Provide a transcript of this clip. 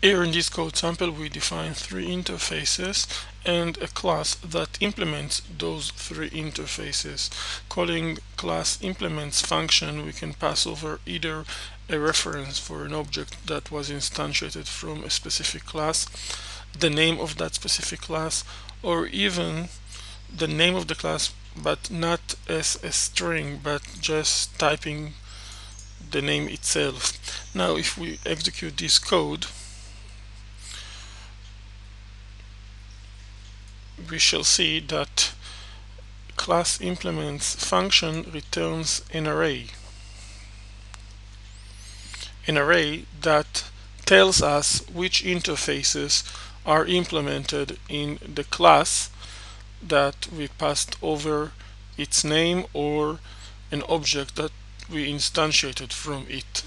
Here in this code sample we define three interfaces and a class that implements those three interfaces. Calling class implements function we can pass over either a reference for an object that was instantiated from a specific class, the name of that specific class, or even the name of the class but not as a string but just typing the name itself. Now if we execute this code we shall see that class implements function returns an array. An array that tells us which interfaces are implemented in the class that we passed over its name or an object that we instantiated from it.